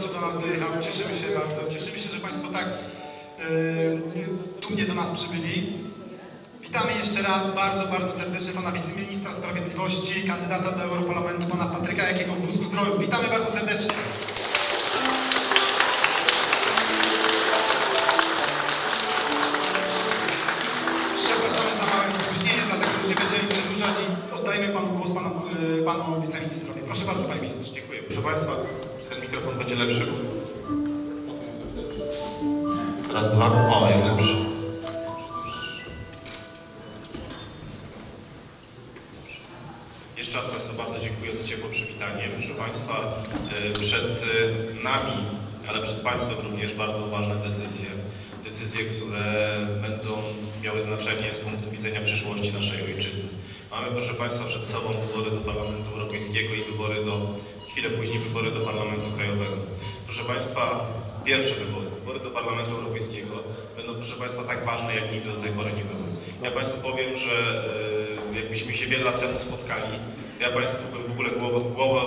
końcu do nas dojechał. Cieszymy się bardzo, cieszymy się, że Państwo tak yy, dumnie do nas przybyli. Witamy jeszcze raz bardzo, bardzo serdecznie Pana Wiceministra Sprawiedliwości, kandydata do Europarlamentu, Pana Patryka Jakiego w Buzku Zdroju. Witamy bardzo serdecznie. Nami, ale przed Państwem również bardzo ważne decyzje. Decyzje, które będą miały znaczenie z punktu widzenia przyszłości naszej ojczyzny. Mamy, proszę Państwa, przed sobą wybory do Parlamentu Europejskiego i wybory do, chwilę później wybory do Parlamentu Krajowego. Proszę Państwa, pierwsze wybory, wybory do Parlamentu Europejskiego będą, proszę Państwa, tak ważne, jak nigdy do tej pory nie były. Ja Państwu powiem, że e, jakbyśmy się wiele lat temu spotkali, ja Państwu bym w ogóle głową, głową,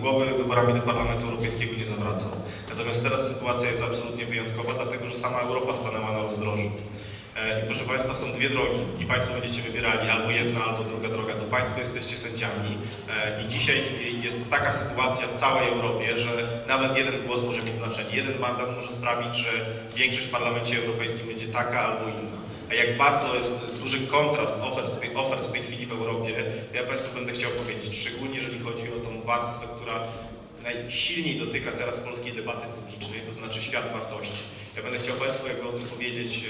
głowy wyborami do Parlamentu Europejskiego nie zawracał. Natomiast teraz sytuacja jest absolutnie wyjątkowa, dlatego że sama Europa stanęła na rozdrożu. E, I proszę Państwa, są dwie drogi i Państwo będziecie wybierali albo jedna, albo druga droga. To Państwo jesteście sędziami e, i dzisiaj jest taka sytuacja w całej Europie, że nawet jeden głos może mieć znaczenie. Jeden mandat może sprawić, że większość w Parlamencie Europejskim będzie taka albo inna. A jak bardzo jest duży kontrast ofert w tej, ofert w tej chwili w Europie, to ja Państwu będę chciał powiedzieć, szczególnie jeżeli chodzi o tą warstwę, która najsilniej dotyka teraz polskiej debaty publicznej, to znaczy świat wartości. Ja będę chciał Państwu jakby o tym powiedzieć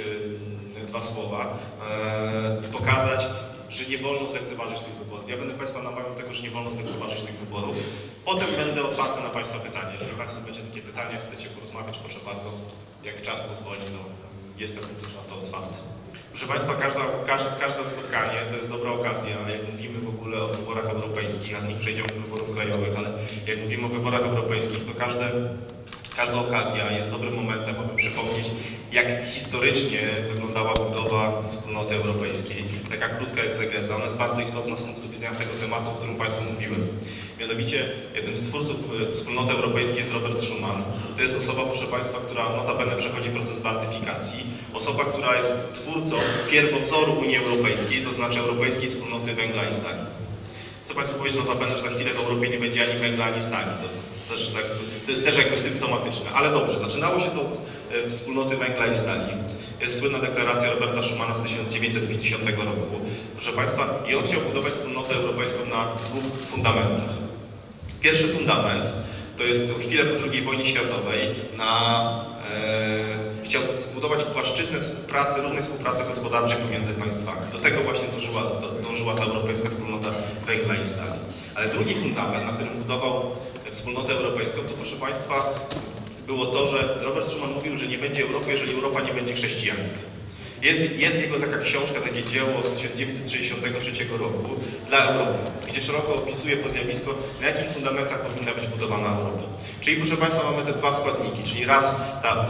e, dwa słowa e, pokazać, że nie wolno zlekceważyć tych wyborów. Ja będę Państwa namawiał tego, że nie wolno zlekceważyć tych wyborów. Potem będę otwarty na Państwa pytania. Jeżeli Państwo będzie takie pytania, chcecie porozmawiać, proszę bardzo. Jak czas pozwoli, to jestem na to otwarty. Proszę Państwa, każda, każde, każde spotkanie to jest dobra okazja, jak mówimy w ogóle o wyborach europejskich, a z nich przejdziemy do wyborów krajowych, ale jak mówimy o wyborach europejskich, to każde, każda okazja jest dobrym momentem, aby przypomnieć, jak historycznie wyglądała budowa wspólnoty europejskiej. Taka krótka egzegeza, ona jest bardzo istotna z punktu widzenia tego tematu, o którym Państwu mówiłem. Mianowicie jednym z twórców e, wspólnoty europejskiej jest Robert Schuman. To jest osoba, proszę Państwa, która notabene przechodzi proces beatyfikacji. Osoba, która jest twórcą pierwowzoru Unii Europejskiej, to znaczy Europejskiej Wspólnoty Węgla i Stali. Chcę Państwu powiedzieć notabene, że za chwilę w Europie nie będzie ani węgla, ani stali. To, to, to, też tak, to jest też jakby symptomatyczne. Ale dobrze, zaczynało się to od e, wspólnoty węgla i stali. Jest słynna deklaracja Roberta Schumana z 1950 roku. Proszę Państwa, i on chciał budować wspólnotę europejską na dwóch fundamentach. Pierwszy fundament to jest chwilę po II wojnie światowej na, e, chciał zbudować płaszczyznę współpracy, równej współpracy gospodarczej pomiędzy państwami. Do tego właśnie dążyła, do, dążyła ta europejska wspólnota węgla i stali. Ale drugi fundament, na którym budował wspólnotę europejską, to proszę Państwa, było to, że Robert Schuman mówił, że nie będzie Europy, jeżeli Europa nie będzie chrześcijańska. Jest, jest jego taka książka, takie dzieło z 1963 roku dla Europy, gdzie szeroko opisuje to zjawisko, na jakich fundamentach powinna być budowana Europa. Czyli proszę Państwa mamy te dwa składniki, czyli raz ta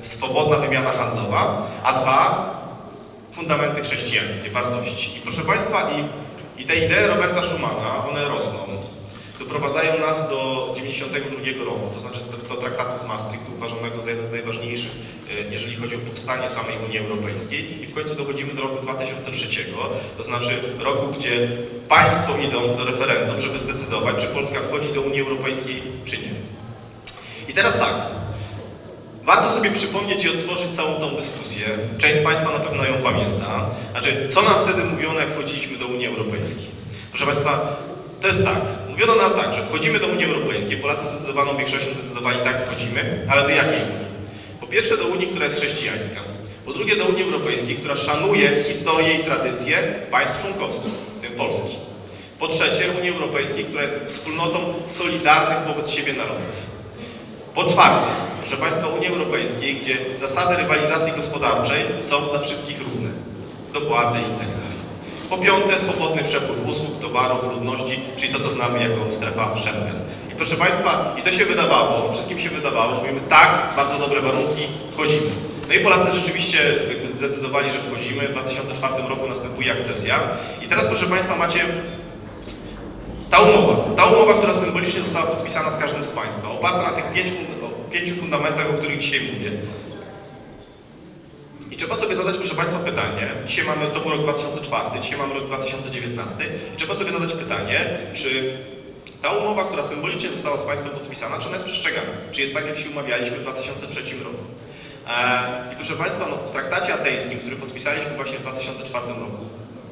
y, swobodna wymiana handlowa, a dwa fundamenty chrześcijańskie, wartości. I proszę Państwa, i, i te idee Roberta Schumana, one rosną doprowadzają nas do 92 roku, to znaczy do traktatu z Maastricht, uważanego za jeden z najważniejszych, e, jeżeli chodzi o powstanie samej Unii Europejskiej i w końcu dochodzimy do roku 2003, to znaczy roku, gdzie państwo idą do referendum, żeby zdecydować, czy Polska wchodzi do Unii Europejskiej, czy nie. I teraz tak, Warto sobie przypomnieć i odtworzyć całą tą dyskusję. Część z Państwa na pewno ją pamięta. Znaczy, co nam wtedy mówiono, jak wchodziliśmy do Unii Europejskiej? Proszę Państwa, to jest tak. Mówiono nam tak, że wchodzimy do Unii Europejskiej, Polacy zdecydowaną większością zdecydowali tak, wchodzimy, ale do jakiej Unii? Po pierwsze do Unii, która jest chrześcijańska. Po drugie do Unii Europejskiej, która szanuje historię i tradycję państw członkowskich, w tym Polski. Po trzecie Unii Europejskiej, która jest wspólnotą solidarnych wobec siebie narodów. Po czwarte, proszę Państwa, Unii Europejskiej, gdzie zasady rywalizacji gospodarczej są dla wszystkich równe. Dopłaty i tak. Po piąte, swobodny przepływ usług, towarów, ludności, czyli to, co znamy jako strefa Schengen. I proszę Państwa, i to się wydawało, wszystkim się wydawało, mówimy tak, bardzo dobre warunki, wchodzimy. No i Polacy rzeczywiście zdecydowali, że wchodzimy. W 2004 roku następuje akcesja. I teraz, proszę Państwa, macie ta umowa, ta umowa, która symbolicznie została podpisana z każdym z Państwa, oparta na tych pięć pięciu fundamentach, o których dzisiaj mówię. I trzeba sobie zadać, proszę Państwa, pytanie. Dzisiaj mamy, to był rok 2004, dzisiaj mamy rok 2019. I trzeba sobie zadać pytanie, czy ta umowa, która symbolicznie została z Państwem podpisana, czy ona jest przestrzegana? Czy jest tak, jak się umawialiśmy w 2003 roku? E, I proszę Państwa, no, w traktacie ateńskim, który podpisaliśmy właśnie w 2004 roku,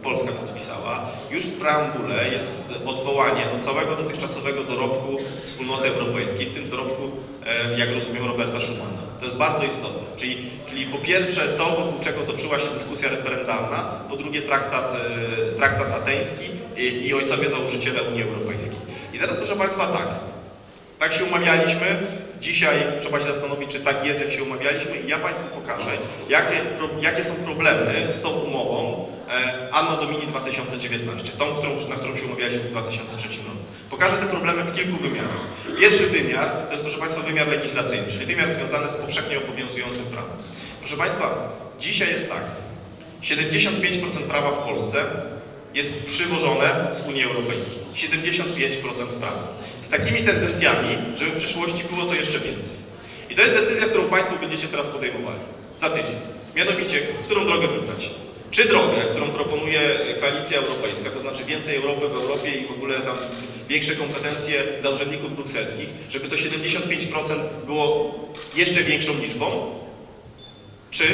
Polska podpisała, już w preambule jest odwołanie do całego dotychczasowego dorobku wspólnoty europejskiej, w tym dorobku, e, jak rozumiem, Roberta Schumana. To jest bardzo istotne. Czyli, czyli po pierwsze to, wokół czego toczyła się dyskusja referendalna, po drugie traktat, e, traktat ateński i, i ojcowie założyciele Unii Europejskiej. I teraz proszę Państwa tak, tak się umawialiśmy. Dzisiaj trzeba się zastanowić, czy tak jest, jak się umawialiśmy i ja Państwu pokażę, jakie, jakie są problemy z tą umową Anno Domini 2019, tą, którą, na którą się umawialiśmy w 2003 roku. Pokażę te problemy w kilku wymiarach. Pierwszy wymiar to jest, proszę Państwa, wymiar legislacyjny, czyli wymiar związany z powszechnie obowiązującym prawem. Proszę Państwa, dzisiaj jest tak, 75% prawa w Polsce jest przywożone z Unii Europejskiej. 75% prawa. Z takimi tendencjami, żeby w przyszłości było to jeszcze więcej. I to jest decyzja, którą Państwo będziecie teraz podejmowali. Za tydzień. Mianowicie, którą drogę wybrać. Czy drogę, którą proponuje Koalicja Europejska, to znaczy więcej Europy w Europie i w ogóle tam większe kompetencje dla urzędników brukselskich, żeby to 75% było jeszcze większą liczbą, czy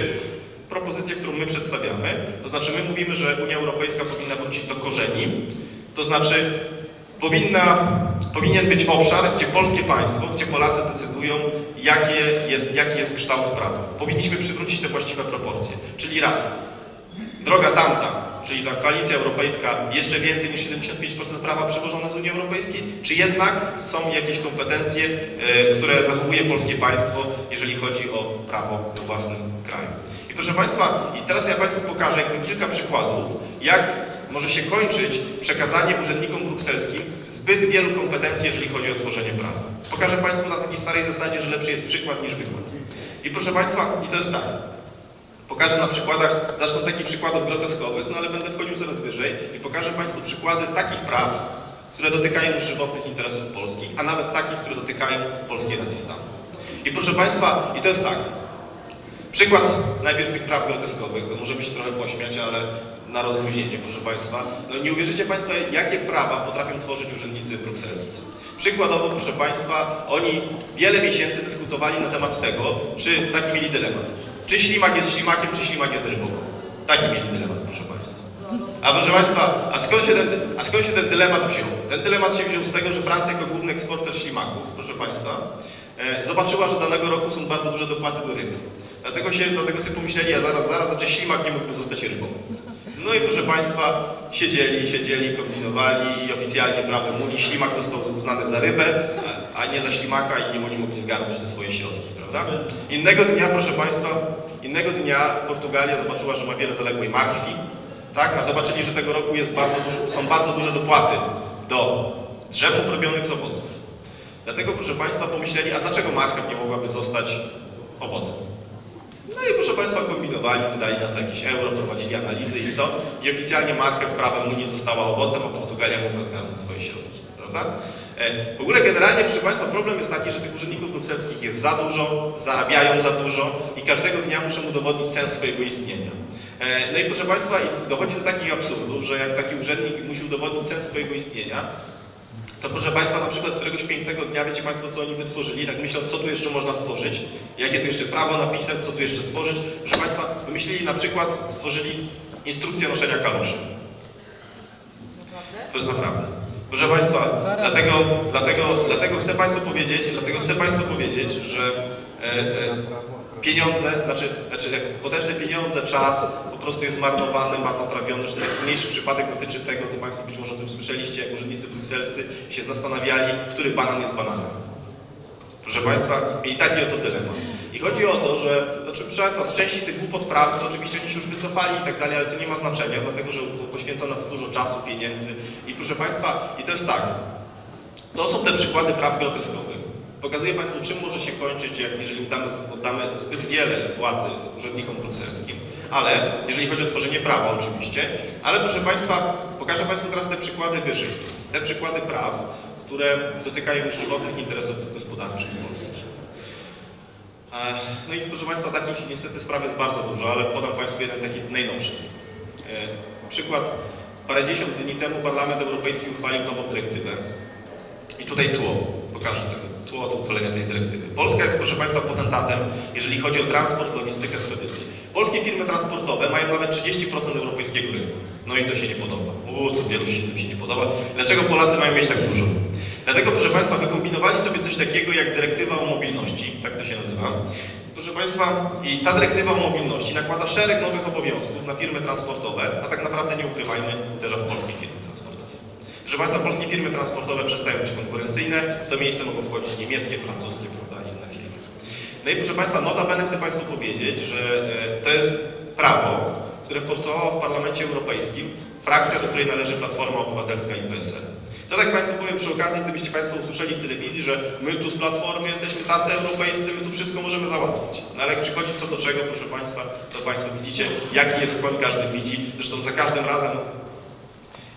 propozycję, którą my przedstawiamy, to znaczy my mówimy, że Unia Europejska powinna wrócić do korzeni, to znaczy powinna, powinien być obszar, gdzie polskie państwo, gdzie Polacy decydują, jakie jest, jaki jest kształt prawa. Powinniśmy przywrócić te właściwe proporcje. Czyli raz, droga tamta, czyli ta koalicja europejska, jeszcze więcej niż 75% prawa przewożone z Unii Europejskiej, czy jednak są jakieś kompetencje, e, które zachowuje polskie państwo, jeżeli chodzi o prawo w własnym kraju. I proszę Państwa, i teraz ja Państwu pokażę jakby kilka przykładów, jak może się kończyć przekazanie urzędnikom brukselskim zbyt wielu kompetencji, jeżeli chodzi o tworzenie prawa. Pokażę Państwu na takiej starej zasadzie, że lepszy jest przykład niż wykład. I proszę Państwa, i to jest tak. Pokażę na przykładach, zacznę od takich przykładów groteskowych, no ale będę wchodził coraz wyżej i pokażę Państwu przykłady takich praw, które dotykają żywotnych interesów Polski, a nawet takich, które dotykają polskiej racji stanu. I proszę Państwa, i to jest tak. Przykład najpierw tych praw groteskowych, to możemy się trochę pośmiać, ale na rozluźnienie, proszę Państwa. No nie uwierzycie Państwo, jakie prawa potrafią tworzyć urzędnicy brukselscy. Przykładowo, proszę Państwa, oni wiele miesięcy dyskutowali na temat tego, czy taki mieli dylemat. Czy ślimak jest ślimakiem, czy ślimak jest rybą. Taki mieli dylemat, proszę Państwa. A proszę Państwa, a skąd, się ten, a skąd się ten dylemat wziął? Ten dylemat się wziął z tego, że Francja jako główny eksporter ślimaków, proszę Państwa, e, zobaczyła, że danego roku są bardzo duże dopłaty do ryb. Dlatego, się, dlatego sobie pomyśleli, a zaraz, zaraz, a czy ślimak nie mógłby zostać rybą. No i proszę Państwa, siedzieli, siedzieli, kombinowali i oficjalnie prawem Unii ślimak został uznany za rybę, a nie za ślimaka i oni mogli zgarnąć te swoje środki, prawda? Innego dnia, proszę Państwa, innego dnia Portugalia zobaczyła, że ma wiele zaległej marchwi, tak? A zobaczyli, że tego roku jest bardzo są bardzo duże dopłaty do drzewów robionych z owoców. Dlatego, proszę Państwa, pomyśleli, a dlaczego marchew nie mogłaby zostać owocem? No i proszę Państwa, kombinowali, wydali na to jakieś euro, prowadzili analizy i co? I oficjalnie marchew prawem Unii została owocem, a Portugalia mogła zgarnąć swoje środki, prawda? E, W ogóle generalnie, proszę Państwa, problem jest taki, że tych urzędników brukselskich jest za dużo, zarabiają za dużo i każdego dnia muszą udowodnić sens swojego istnienia. E, No i proszę Państwa, dochodzi do takich absurdów, że jak taki urzędnik musi udowodnić sens swojego istnienia, to proszę Państwa, na przykład któregoś pięknego dnia wiecie Państwo, co oni wytworzyli, tak myśląc, co tu jeszcze można stworzyć, jakie tu jeszcze prawo napisać, co tu jeszcze stworzyć. Proszę Państwa, wymyślili na przykład, stworzyli instrukcję noszenia kaloszy. To Naprawdę. Proszę Państwa, dlatego, dlatego, dlatego chcę Państwu powiedzieć, dlatego chcę Państwu powiedzieć, że e, e, pieniądze, znaczy, znaczy potężne pieniądze, czas po prostu jest marnowany, marnotrawiony, że mniejszy przypadek dotyczy tego, to Państwo być może o tym słyszeliście, jak urzędnicy brukselscy się zastanawiali, który banan jest bananem. Proszę Państwa, mieli taki oto dylemat. I chodzi o to, że, znaczy, proszę Państwa, z części tych głupot praw, to oczywiście oni się już wycofali i tak dalej, ale to nie ma znaczenia, dlatego że poświęcono to dużo czasu, pieniędzy. I proszę Państwa, i to jest tak, to są te przykłady praw groteskowych. pokazuje Państwu, czym może się kończyć, jak jeżeli oddamy, oddamy zbyt wiele władzy urzędnikom brukselskim. Ale, jeżeli chodzi o tworzenie prawa oczywiście, ale proszę Państwa, pokażę Państwu teraz te przykłady wyżej. Te przykłady praw, które dotykają już żywotnych interesów gospodarczych Polski. E, No i proszę Państwa, takich niestety spraw jest bardzo dużo, ale podam Państwu jeden taki najnowszy. E, Przykład. Parędziesiąt dni temu Parlament Europejski uchwalił nową dyrektywę. I tutaj tło, pokażę tego, tło od uchwalenia tej dyrektywy. Polska jest, proszę Państwa, potentatem, jeżeli chodzi o transport, logistykę, spedycję. Polskie firmy transportowe mają nawet 30% europejskiego rynku. No i to się nie podoba. U, to wielu się, się nie podoba. Dlaczego Polacy mają mieć tak dużo? Dlatego, proszę Państwa, wykombinowali sobie coś takiego jak dyrektywa o mobilności, tak to się nazywa. Proszę Państwa, i ta dyrektywa o mobilności nakłada szereg nowych obowiązków na firmy transportowe, a tak naprawdę nie ukrywajmy, uderza w polskie firmy transportowe. Proszę Państwa, polskie firmy transportowe przestają być konkurencyjne, w to miejsce mogą wchodzić niemieckie, francuskie, prawda, inne firmy. No i proszę Państwa, notabene chcę Państwu powiedzieć, że e, to jest prawo, które forsowała w Parlamencie Europejskim frakcja, do której należy Platforma Obywatelska i PSL. To tak Państwu powiem przy okazji, gdybyście Państwo usłyszeli w telewizji, że my tu z Platformy jesteśmy tacy europejscy, my tu wszystko możemy załatwić. No ale jak przychodzi co do czego, proszę Państwa, to Państwo widzicie, jaki jest koń, każdy widzi. Zresztą za każdym razem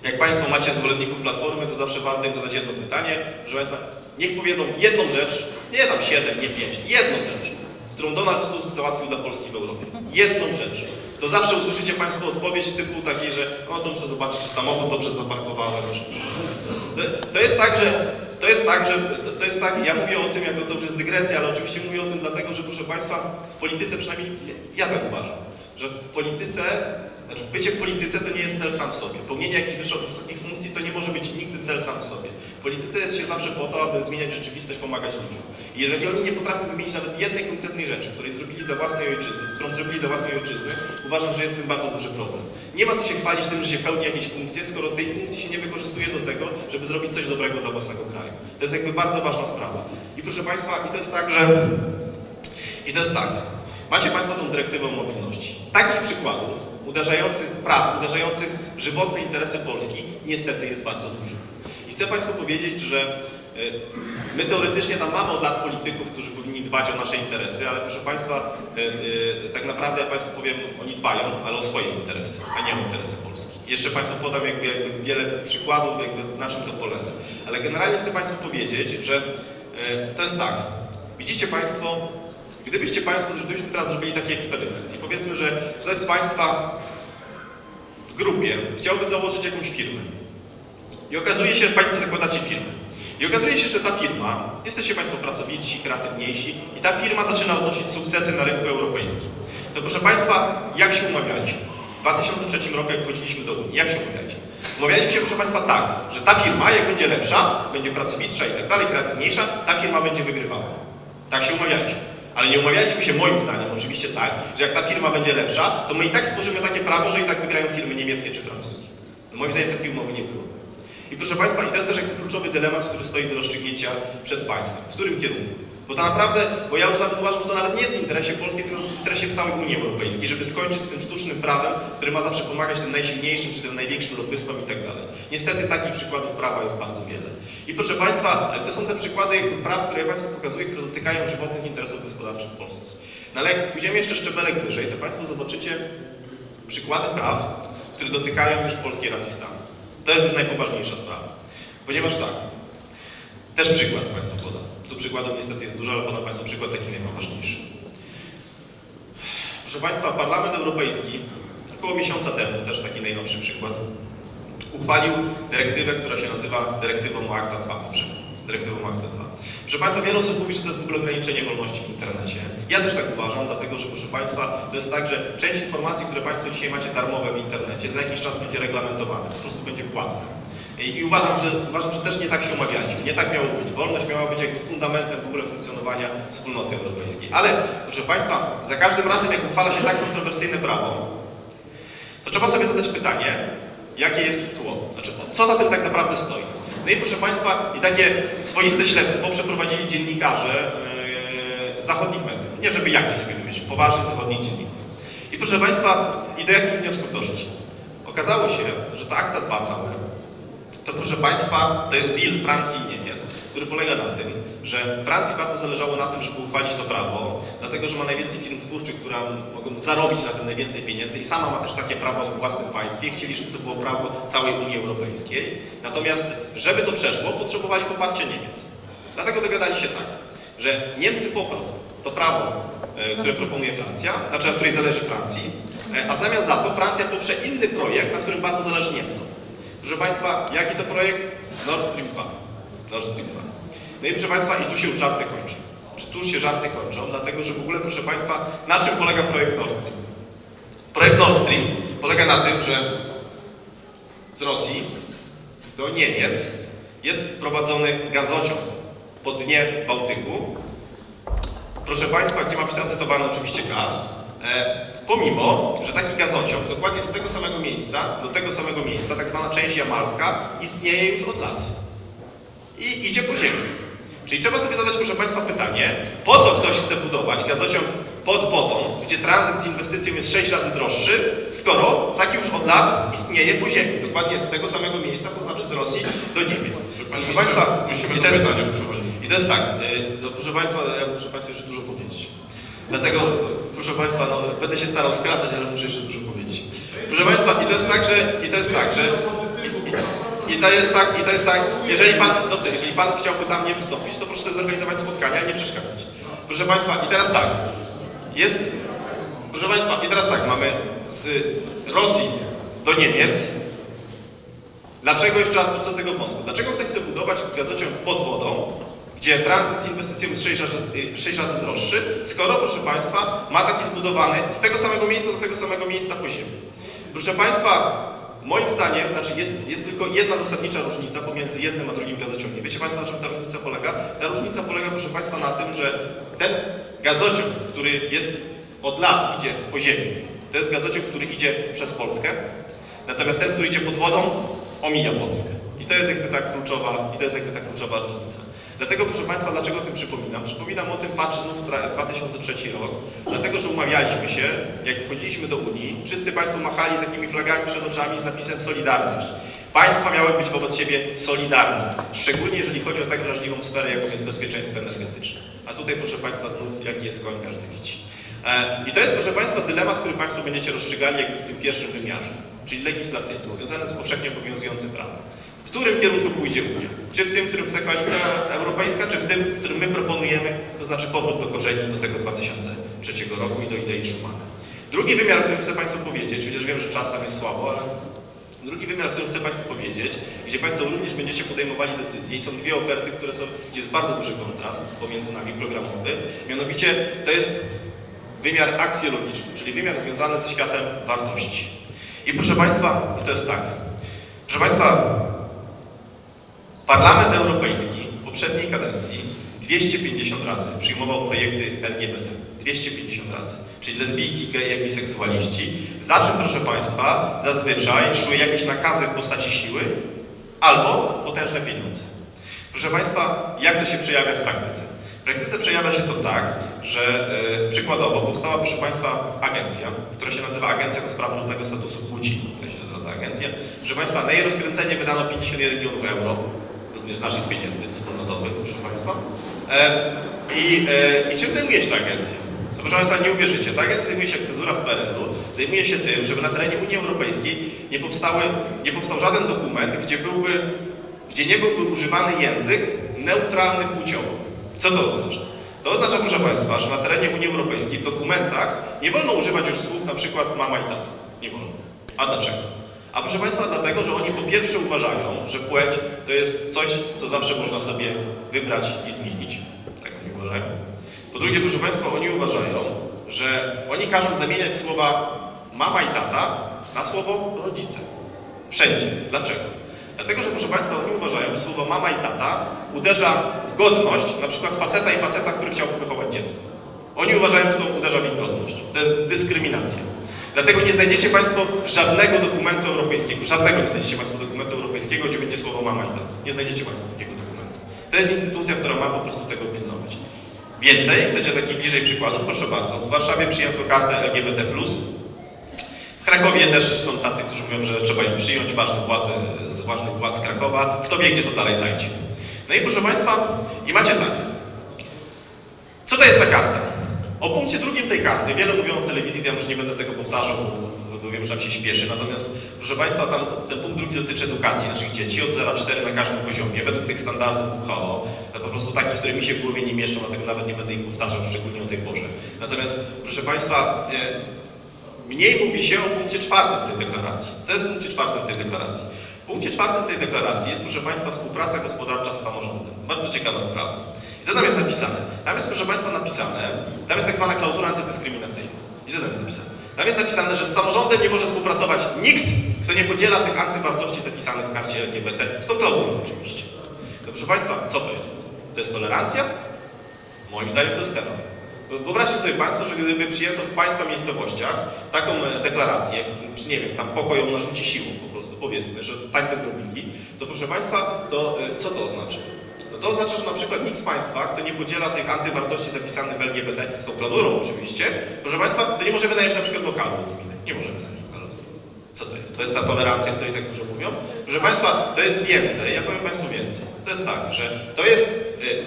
jak Państwo macie zwolenników Platformy, to zawsze warto im zadać jedno pytanie. Proszę Państwa, niech powiedzą jedną rzecz, nie tam siedem, nie pięć, jedną rzecz, którą Donald Tusk załatwił dla Polski w Europie. Jedną rzecz. To zawsze usłyszycie Państwo odpowiedź typu takiej, że o, muszę zobaczyć, czy samochód dobrze zaparkowałem. Czy... To, to jest tak, że to jest tak, że to, to jest tak, ja mówię o tym, jako to już jest dygresja, ale oczywiście mówię o tym dlatego, że proszę Państwa, w polityce przynajmniej ja tak uważam, że w polityce, znaczy bycie w polityce to nie jest cel sam w sobie. Pełnienie jakichś wysokich funkcji to nie może być nigdy cel sam w sobie. Polityce jest się zawsze po to, aby zmieniać rzeczywistość, pomagać ludziom. I jeżeli oni nie potrafią wymienić nawet jednej konkretnej rzeczy, której zrobili dla własnej ojczyzny, którą zrobili dla własnej ojczyzny, uważam, że jest w tym bardzo duży problem. Nie ma co się chwalić tym, że się pełni jakieś funkcje, skoro tej funkcji się nie wykorzystuje do tego, żeby zrobić coś dobrego dla własnego kraju. To jest jakby bardzo ważna sprawa. I proszę Państwa, i to jest tak, że... I to jest tak. Macie Państwo tą dyrektywę o mobilności. Takich przykładów uderzających praw, uderzających żywotne interesy Polski niestety jest bardzo dużo. Chcę Państwu powiedzieć, że y, my teoretycznie tam mamy od lat polityków, którzy powinni dbać o nasze interesy, ale proszę Państwa, y, y, tak naprawdę ja Państwu powiem, oni dbają, ale o swoje interesy, a nie o interesy Polski. Jeszcze Państwu podam jakby, jakby wiele przykładów, jakby na czym to polega. Ale generalnie chcę Państwu powiedzieć, że to jest tak. Widzicie Państwo, Gdybyście Państwo, gdybyśmy teraz zrobili taki eksperyment i powiedzmy, że ktoś z Państwa w grupie chciałby założyć jakąś firmę i okazuje się, że Państwo zakładacie firmę i okazuje się, że ta firma, jesteście Państwo pracowici, kreatywniejsi i ta firma zaczyna odnosić sukcesy na rynku europejskim. To proszę Państwa, jak się umawialiśmy? W 2003 roku, jak wchodziliśmy do Unii, jak się umawialiśmy? Umawialiśmy się, proszę Państwa, tak, że ta firma, jak będzie lepsza, będzie pracowitsza i tak dalej, kreatywniejsza, ta firma będzie wygrywała. Tak się umawialiśmy. Ale nie umawialiśmy się moim zdaniem oczywiście tak, że jak ta firma będzie lepsza, to my i tak stworzymy takie prawo, że i tak wygrają firmy niemieckie czy francuskie. No moim zdaniem takiej umowy nie było. I proszę Państwa, i to jest też jakby kluczowy dylemat, który stoi do rozstrzygnięcia przed Państwem. W którym kierunku? Bo to naprawdę, bo ja już nawet uważam, że to nawet nie jest w interesie Polski, tylko w interesie w całej Unii Europejskiej, żeby skończyć z tym sztucznym prawem, które ma zawsze pomagać tym najsilniejszym czy tym największym lobbystom i tak dalej. Niestety takich przykładów prawa jest bardzo wiele. I proszę Państwa, to są te przykłady praw, które ja Państwu pokazuję, które dotykają żywotnych interesów gospodarczych Polski. No ale jak pójdziemy jeszcze szczebelek wyżej, to Państwo zobaczycie przykłady praw, które dotykają już polskiej racji stanu. To jest już najpoważniejsza sprawa. Ponieważ tak, też przykład Państwu podam. Tu przykładów niestety jest dużo, ale podam Państwu przykład taki najpoważniejszy. Proszę Państwa, Parlament Europejski około miesiąca temu, też taki najnowszy przykład, uchwalił dyrektywę, która się nazywa dyrektywą ACTA 2 powszechnie. Dyrektywą ACTA 2. Proszę Państwa, wiele osób mówi, że to jest w ogóle ograniczenie wolności w internecie. Ja też tak uważam, dlatego że proszę Państwa, to jest tak, że część informacji, które Państwo dzisiaj macie darmowe w internecie, za jakiś czas będzie reglamentowane, po prostu będzie płatne. I, uważam, że, uważam, że też nie tak się umawialiśmy. Nie tak miało być. Wolność miała być jakby fundamentem w ogóle funkcjonowania wspólnoty europejskiej. Ale, proszę Państwa, za każdym razem, jak uchwala się tak kontrowersyjne prawo, to trzeba sobie zadać pytanie, jakie jest tło. Znaczy, co za tym tak naprawdę stoi. No i proszę Państwa, i takie swoiste śledztwo przeprowadzili dziennikarze yy, zachodnich mediów. Nie żeby jaki sobie wymyślić, poważnych zachodnich dzienników. I proszę Państwa, i do jakich wniosków doszli? Okazało się, że ta akta 2 całe, to proszę Państwa, to jest deal Francji i Niemiec. który polega na tym, że Francji bardzo zależało na tym, żeby uchwalić to prawo, dlatego że ma najwięcej firm twórczych, które mogą zarobić na tym najwięcej pieniędzy i sama ma też takie prawo w własnym państwie. Chcieli, żeby to było prawo całej Unii Europejskiej. Natomiast, żeby to przeszło, potrzebowali poparcia Niemiec. Dlatego dogadali się tak, że Niemcy poprą to prawo, e, które proponuje Francja, znaczy na której zależy Francji, e, a w zamian za to Francja poprze inny projekt, na którym bardzo zależy Niemcom. Proszę Państwa, jaki to projekt? Nord Stream 2. Nord Stream 2. No i proszę Państwa, i tu się już żarty kończą. Czy tu się żarty kończą? Dlatego, że w ogóle, proszę Państwa, na czym polega projekt Nord Stream? Projekt Nord Stream polega na tym, że z Rosji do Niemiec jest prowadzony gazociąg po dnie Bałtyku. Proszę Państwa, gdzie ma być tranzytowany oczywiście gaz. E, pomimo, że taki gazociąg dokładnie z tego samego miejsca do tego samego miejsca, tak zwana część jamalska, istnieje już od lat. I idzie po ziemi. Czyli trzeba sobie zadać, proszę Państwa, pytanie, po co ktoś chce budować gazociąg pod wodą, gdzie tranzyt z inwestycją jest 6 razy droższy, skoro taki już od lat istnieje po ziemi, dokładnie z tego samego miejsca, to znaczy z Rosji do Niemiec. Proszę Państwa, i to jest, i to jest tak, y, no, proszę Państwa, ja muszę Państwu jeszcze dużo powiedzieć. Dlatego, proszę Państwa, no, będę się starał skracać, ale muszę jeszcze dużo powiedzieć. Proszę Państwa, i to jest tak, że, i to jest tak, że i, i to jest tak, i to jest tak, jeżeli Pan, dobrze, jeżeli Pan chciałby za mnie wystąpić, to proszę zorganizować spotkania i nie przeszkadzać. Proszę Państwa, i teraz tak, jest, proszę Państwa, i teraz tak, mamy z Rosji do Niemiec, Dlaczego, jeszcze raz wrócę do tego wątku, dlaczego ktoś chce budować gazociąg pod wodą, gdzie tranzyt z inwestycją jest 6 razy, 6 razy droższy, skoro, proszę Państwa, ma taki zbudowany z tego samego miejsca do tego samego miejsca po ziemi. Proszę Państwa, moim zdaniem, znaczy jest, jest tylko jedna zasadnicza różnica pomiędzy jednym a drugim gazociągiem. Wiecie Państwo, na czym ta różnica polega? Ta różnica polega, proszę Państwa, na tym, że ten gazociąg, który jest od lat idzie po ziemi, to jest gazociąg, który idzie przez Polskę, natomiast ten, który idzie pod wodą, omija Polskę. I to jest jakby ta kluczowa, i to jest jakby ta kluczowa różnica. Dlatego, proszę Państwa, dlaczego o tym przypominam? Przypominam o tym patrz znów tra- 2003 rok, dlatego, że umawialiśmy się, jak wchodziliśmy do Unii, wszyscy Państwo machali takimi flagami przed oczami z napisem Solidarność. Państwa miały być wobec siebie solidarne, szczególnie jeżeli chodzi o tak wrażliwą sferę, jaką jest bezpieczeństwo energetyczne. A tutaj, proszę Państwa, znów jaki jest koń, każdy widzi. E, I to jest, proszę Państwa, dylemat, który Państwo będziecie rozstrzygali jakby w tym pierwszym wymiarze, czyli legislacyjnym, związany z powszechnie obowiązującym prawem. Którym kierunku pójdzie Unia? Czy w tym, którym chce Koalicja Europejska, czy w tym, którym my proponujemy, to znaczy powrót do korzeni, do tego 2003 roku i do idei Schumana. Drugi wymiar, o którym chcę Państwu powiedzieć, chociaż wiem, że czasem jest słabo, ale Drugi wymiar, o którym chcę Państwu powiedzieć, gdzie Państwo również będziecie podejmowali decyzje i są dwie oferty, które są, gdzie jest bardzo duży kontrast pomiędzy nami programowy. Mianowicie to jest wymiar aksjologiczny, czyli wymiar związany ze światem wartości. I proszę Państwa, to jest tak. Proszę Państwa, Parlament Europejski w poprzedniej kadencji 250 razy przyjmował projekty LGBT. 250 razy. Czyli lesbijki, geje, biseksualiści. Za czym, proszę Państwa, zazwyczaj szły jakieś nakazy w postaci siły albo potężne pieniądze. Proszę Państwa, jak to się przejawia w praktyce? W praktyce przejawia się to tak, że e, przykładowo powstała, proszę Państwa, agencja, która się nazywa Agencja do Spraw Równego Statusu Płci. To się nazywa ta agencja. Proszę Państwa, na jej rozkręcenie wydano 51 milionów euro, również z naszych pieniędzy wspólnotowych, proszę Państwa. E, i, e, I czym zajmuje się ta agencja? No, proszę Państwa, nie uwierzycie, ta agencja zajmuje się jak w PRL-u, zajmuje się tym, żeby na terenie Unii Europejskiej nie, powstały, nie powstał żaden dokument, gdzie, byłby, gdzie nie byłby używany język neutralny płciowo. Co to oznacza? To oznacza, proszę Państwa, że na terenie Unii Europejskiej w dokumentach nie wolno używać już słów na przykład mama i tata. Nie wolno. A dlaczego? A proszę Państwa, dlatego, że oni po pierwsze uważają, że płeć to jest coś, co zawsze można sobie wybrać i zmienić. Tak oni uważają. Po drugie, proszę Państwa, oni uważają, że oni każą zamieniać słowa mama i tata na słowo rodzice. Wszędzie. Dlaczego? Dlatego, że proszę Państwa, oni uważają, że słowo mama i tata uderza w godność na przykład faceta i faceta, który chciałby wychować dziecko. Oni uważają, że to uderza w ich godność. To jest dyskryminacja. Dlatego nie znajdziecie Państwo żadnego dokumentu europejskiego, żadnego nie znajdziecie Państwo dokumentu europejskiego, gdzie będzie słowo mama i tata. Nie znajdziecie Państwo takiego dokumentu. To jest instytucja, która ma po prostu tego pilnować. Więcej, chcecie takich bliżej przykładów, proszę bardzo. W Warszawie przyjęto kartę LGBT+. W Krakowie też są tacy, którzy mówią, że trzeba im przyjąć ważne władze z ważnych władz Krakowa. Kto wie, gdzie to dalej zajdzie. No i proszę Państwa, i macie tak. Co to jest ta karta? O punkcie drugim tej karty, wiele mówią w telewizji, ja już nie będę tego powtarzał, bo, wiem, że nam się śpieszy, natomiast proszę Państwa, tam ten punkt drugi dotyczy edukacji naszych dzieci od 0,4 na każdym poziomie, według tych standardów WHO, to po prostu takich, które mi się w głowie nie mieszczą, dlatego nawet nie będę ich powtarzał, szczególnie o tej porze. Natomiast, proszę Państwa, e, mniej mówi się o punkcie czwartym tej deklaracji. Co jest w punkcie czwartym tej deklaracji? W punkcie czwartym tej deklaracji jest, proszę Państwa, współpraca gospodarcza z samorządem. Bardzo ciekawa sprawa. I co tam jest napisane? Tam jest, proszę Państwa, napisane, tam jest tak zwana klauzula antydyskryminacyjna. I co tam jest napisane? Tam jest napisane, że z samorządem nie może współpracować nikt, kto nie podziela tych antywartości zapisanych w karcie LGBT. Z tą klauzulą oczywiście. No proszę Państwa, co to jest? To jest tolerancja? Moim zdaniem to jest terror. Wyobraźcie sobie Państwo, że gdyby przyjęto w Państwa miejscowościach taką e, deklarację, czy nie wiem, tam pokoj ją narzuci siłą po prostu, powiedzmy, że tak by zrobili, to proszę Państwa, to e, co to oznacza? To oznacza, że na przykład nikt z Państwa, kto nie podziela tych antywartości zapisanych w LGBT, z tą klauzulą oczywiście, proszę Państwa, to nie może wynająć na przykład lokalu od gminy. Nie może wynająć lokalu od gminy. Co to jest? To jest ta tolerancja, o której tak dużo mówią? Proszę Państwa, to jest więcej, ja powiem Państwu więcej. To jest tak, że to jest, y,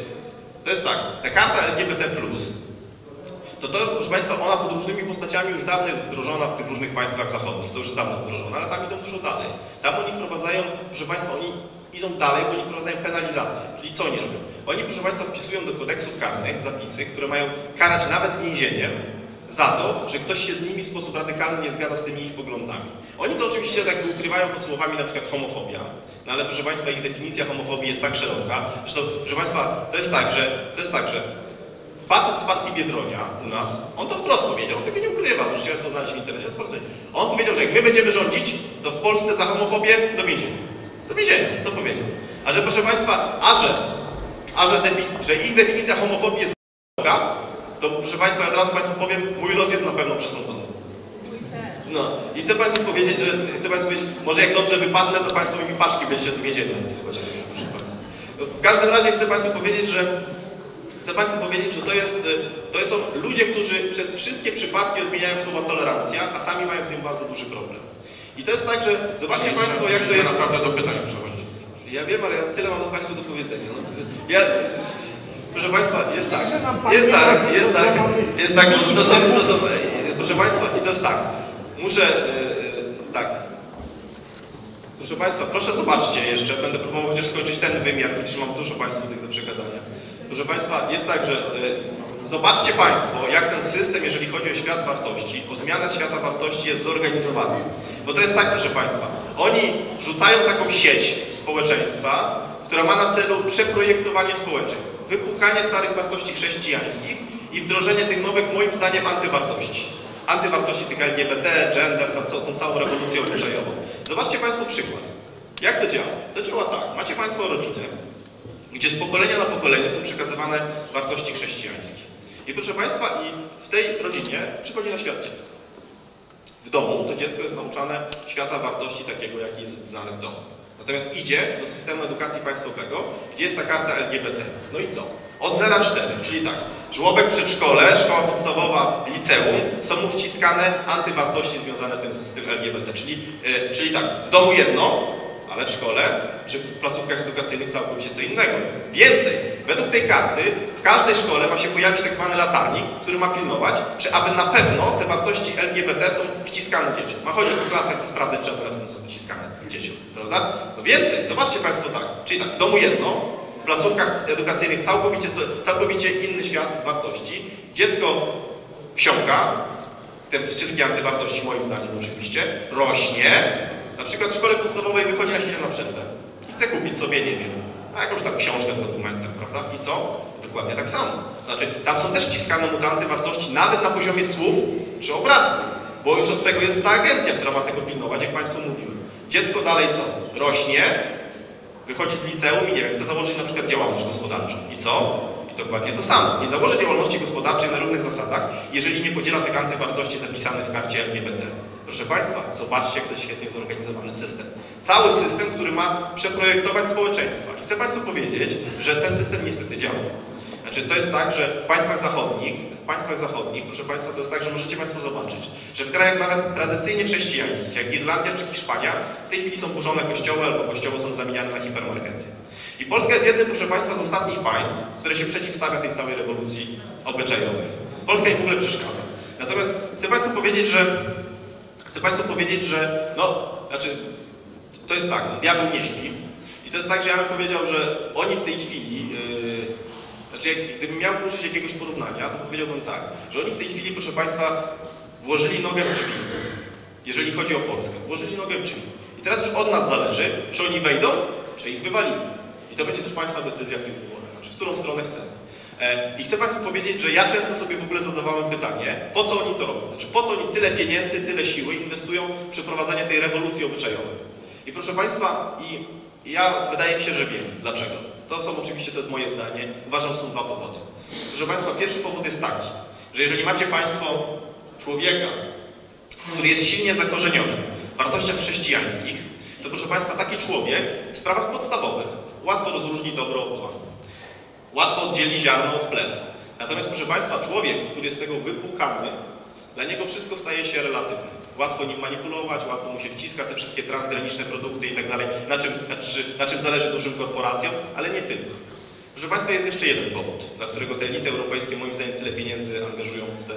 to jest tak, ta karta LGBT+, to to, proszę Państwa, ona pod różnymi postaciami już dawno jest wdrożona w tych różnych państwach zachodnich. To już jest dawno wdrożona, ale tam idą dużo dalej. Tam oni wprowadzają, proszę Państwa, oni idą dalej, bo oni wprowadzają penalizację. Czyli co oni robią? Oni, proszę Państwa, wpisują do kodeksów karnych zapisy, które mają karać nawet więzieniem za to, że ktoś się z nimi w sposób radykalny nie zgadza z tymi ich poglądami. Oni to oczywiście tak ukrywają pod słowami na przykład homofobia, no ale proszę Państwa, ich definicja homofobii jest tak szeroka, że to, proszę Państwa, to jest tak, że, to jest tak, że Facet z partii Biedronia u nas, on to wprost powiedział, on tego nie ukrywa, możecie Państwo znaleźć w internecie, on powiedział. On powiedział, że jak my będziemy rządzić, to w Polsce za homofobię do więzienia. Do więzienia, to powiedział. A że proszę Państwa, a że, a że, że ich definicja homofobii jest wysoka, to proszę Państwa, ja od razu Państwu powiem, mój los jest na pewno przesądzony. No i chcę Państwu powiedzieć, że chcę Państwu powiedzieć, może jak dobrze wypadnę, to Państwo mi paczki będziecie do więzienia wysyłać. No, w każdym razie chcę Państwu powiedzieć, że Chcę Państwu powiedzieć, że to, jest, to są ludzie, którzy przez wszystkie przypadki odmieniają słowa tolerancja, a sami mają z nią bardzo duży problem. I to jest tak, że zobaczcie Państwo, jak to jest... Naprawdę do pytań przechodzić. Ja wiem, ale ja tyle mam do Państwu do powiedzenia. No, ja, proszę Państwa, jest tak, jest tak, jest tak, jest tak, to są, to są, proszę Państwa, i to jest tak, muszę, e, tak, proszę Państwa, proszę zobaczcie jeszcze, będę próbował chociaż skończyć ten wymiar, chociaż mam dużo Państwu tych do przekazania. Proszę Państwa, jest tak, że e, zobaczcie Państwo, jak ten system, jeżeli chodzi o świat wartości, o zmianę świata wartości jest zorganizowany. Bo to jest tak, proszę Państwa, oni rzucają taką sieć społeczeństwa, która ma na celu przeprojektowanie społeczeństw, wypłukanie starych wartości chrześcijańskich i wdrożenie tych nowych, moim zdaniem, antywartości. Antywartości tych LGBT, gender, tą, tą całą rewolucję obyczajową. Zobaczcie Państwo przykład. Jak to działa? To działa tak. Macie Państwo rodzinę, gdzie z pokolenia na pokolenie są przekazywane wartości chrześcijańskie. I proszę Państwa, i w tej rodzinie przychodzi na świat dziecko. W domu to dziecko jest nauczane świata wartości takiego, jaki jest znany w domu. Natomiast idzie do systemu edukacji państwowego, gdzie jest ta karta LGBT. No i co? Od 0,4, czyli tak, żłobek, przedszkole, szkoła podstawowa, liceum, są mu wciskane antywartości związane z tym LGBT. Czyli, yy, czyli tak, w domu jedno, ale w szkole czy w placówkach edukacyjnych całkowicie co innego. Więcej, według tej karty w każdej szkole ma się pojawić tak zwany latarnik, który ma pilnować, czy aby na pewno te wartości LGBT są wciskane dzieciom. Ma chodzić po klasach i sprawdzać, czy one są wciskane dzieciom, prawda? No więcej, zobaczcie Państwo tak, czyli tak, w domu jedno, w placówkach edukacyjnych całkowicie, całkowicie inny świat wartości. Dziecko wsiąka, te wszystkie antywartości moim zdaniem oczywiście, rośnie, na przykład w szkole podstawowej wychodzi na chwilę na przerwę i chce kupić sobie, nie wiem, jakąś tam książkę z dokumentem, prawda? I co? Dokładnie tak samo. Znaczy, tam są też wciskane mutanty wartości, nawet na poziomie słów czy obrazków, bo już od tego jest ta agencja, która ma tego pilnować, jak Państwu mówiłem. Dziecko dalej co? Rośnie, wychodzi z liceum i nie wiem, chce założyć na przykład działalność gospodarczą. I co? I dokładnie to samo. Nie założy działalności gospodarczej na równych zasadach, jeżeli nie podziela tych antywartości zapisanych w karcie LGBT. Proszę Państwa, zobaczcie, jak to jest świetnie zorganizowany system. Cały system, który ma przeprojektować społeczeństwa. I chcę Państwu powiedzieć, że ten system niestety działa. Znaczy, to jest tak, że w państwach zachodnich, w państwach zachodnich, proszę Państwa, to jest tak, że możecie Państwo zobaczyć, że w krajach nawet tradycyjnie chrześcijańskich, jak Irlandia czy Hiszpania, w tej chwili są burzone kościoły albo kościoły są zamieniane na hipermarkety. I Polska jest jednym, proszę Państwa, z ostatnich państw, które się przeciwstawia tej całej rewolucji obyczajowej. Polska im w ogóle przeszkadza. Natomiast chcę Państwu powiedzieć, że chcę Państwu powiedzieć, że no, znaczy, to jest tak, diabeł nie śpi. I to jest tak, że ja bym powiedział, że oni w tej chwili, yy, znaczy jak, gdybym miał użyć jakiegoś porównania, to powiedziałbym tak, że oni w tej chwili, proszę Państwa, włożyli nogę w drzwi, jeżeli chodzi o Polskę. Włożyli nogę w drzwi. I teraz już od nas zależy, czy oni wejdą, czy ich wywalimy. I to będzie też Państwa decyzja w tych wyborach, znaczy w którą stronę chcemy. E, I chcę Państwu powiedzieć, że ja często sobie w ogóle zadawałem pytanie, po co oni to robią? Znaczy, po co oni tyle pieniędzy, tyle siły inwestują w przeprowadzanie tej rewolucji obyczajowej? I proszę Państwa, i ja wydaje mi się, że wiem dlaczego. To są oczywiście, to jest moje zdanie, uważam, są dwa powody. Proszę Państwa, pierwszy powód jest taki, że jeżeli macie Państwo człowieka, który jest silnie zakorzeniony w wartościach chrześcijańskich, to proszę Państwa, taki człowiek w sprawach podstawowych łatwo rozróżni dobro od zła. Łatwo oddzieli ziarno od plew. Natomiast proszę Państwa, człowiek, który jest tego wypłukany, dla niego wszystko staje się relatywne. Łatwo nim manipulować, łatwo mu się wciska te wszystkie transgraniczne produkty i tak dalej, na czym, znaczy, na czym zależy dużym korporacjom, ale nie tylko. Proszę Państwa, jest jeszcze jeden powód, dla którego te elity europejskie moim zdaniem tyle pieniędzy angażują w, te,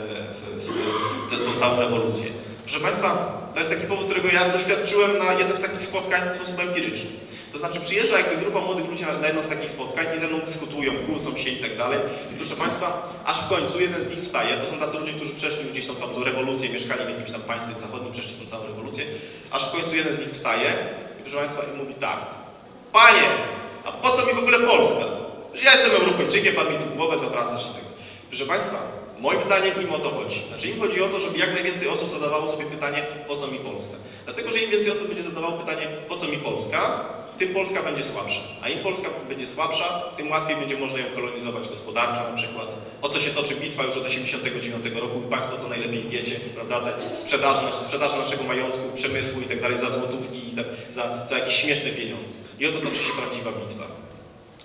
tę- tą całą rewolucję. Proszę Państwa, to jest taki powód, którego ja doświadczyłem na jednym z takich spotkań w sposób empiryczny. To znaczy przyjeżdża jakby grupa młodych ludzi na, jedno z takich spotkań i ze mną dyskutują, kłócą się i tak dalej. I proszę Państwa, aż w końcu jeden z nich wstaje, to są tacy ludzie, którzy przeszli gdzieś tam, tam do rewolucji, mieszkali w jakimś tam państwie zachodnim, przeszli tą całą rewolucję, aż w końcu jeden z nich wstaje i proszę Państwa i mówi tak, Panie, a po co mi w ogóle Polska? Że ja jestem Europejczykiem, Pan mi tu głowę zawracasz i tego. Proszę Państwa, moim zdaniem im o to chodzi. Znaczy im chodzi o to, żeby jak najwięcej osób zadawało sobie pytanie, po co mi Polska? Dlatego, że im więcej osób będzie zadawało pytanie, po co mi Polska, tym Polska będzie słabsza. A im Polska będzie słabsza, tym łatwiej będzie można ją kolonizować gospodarczo na przykład. O co się toczy bitwa już od 1989 roku, Państwo to najlepiej wiecie, prawda? Te sprzedaży, sprzedaży naszego majątku, przemysłu i tak dalej za złotówki i tak, za, za jakieś śmieszne pieniądze. I o to toczy się prawdziwa bitwa.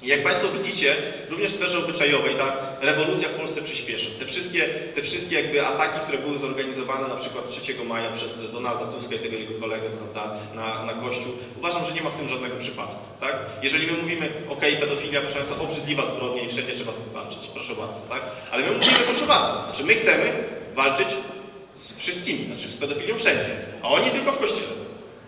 Jak Państwo widzicie, również w sferze obyczajowej ta rewolucja w Polsce przyspieszy. Te wszystkie, te wszystkie jakby ataki, które były zorganizowane na przykład 3 maja przez Donalda Tuska i tego jego kolegę prawda, na, na Kościół, uważam, że nie ma w tym żadnego przypadku. Tak? Jeżeli my mówimy, ok, pedofilia, proszę Państwa, obrzydliwa zbrodnia i wszędzie trzeba z tym walczyć, proszę bardzo. Tak? Ale my mówimy, proszę bardzo, znaczy my chcemy walczyć z wszystkimi, znaczy z pedofilią wszędzie, a oni tylko w Kościele.